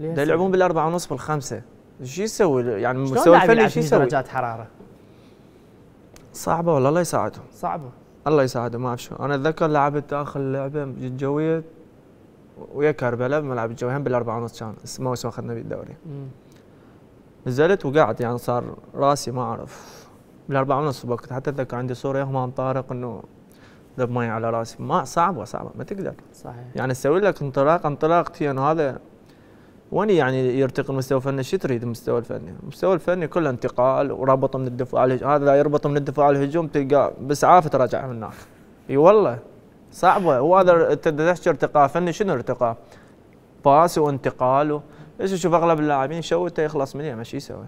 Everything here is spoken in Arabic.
ده يلعبون بالأربعة ونص بالخمسة. إيش يسوي؟ يعني المستوى لاعب الفني في يسوي؟ درجات حرارة؟ صعبة والله الله يساعدهم صعبة. الله يساعده ما أعرف شو. أنا أتذكر لعبت آخر لعبة الجويه ويا كربلاء بملعب الجويه هم بالأربعة ونص كان الموسم أخذنا بالدوري مم. نزلت وقعت يعني صار راسي ما أعرف. بالأربعة ونص بوقت حتى أتذكر عندي صورة يوم طارق إنه ذب مي على راسي. ما صعبة صعبة ما تقدر. صحيح. يعني أسوي لك انطلاق انطلاقتين هذا وين يعني يرتقي المستوى الفني شو تريد المستوى الفني؟ المستوى الفني كله انتقال وربط من الدفاع هذا يربط من الدفاع الهجوم تلقى باسعاف تراجع من هناك إي والله صعبة هو هذا أنت تحكي ارتقاء فني شنو ارتقاء؟ باس وانتقال. إيش أشوف أغلب اللاعبين شوته يخلص منيه ما شو يسوي؟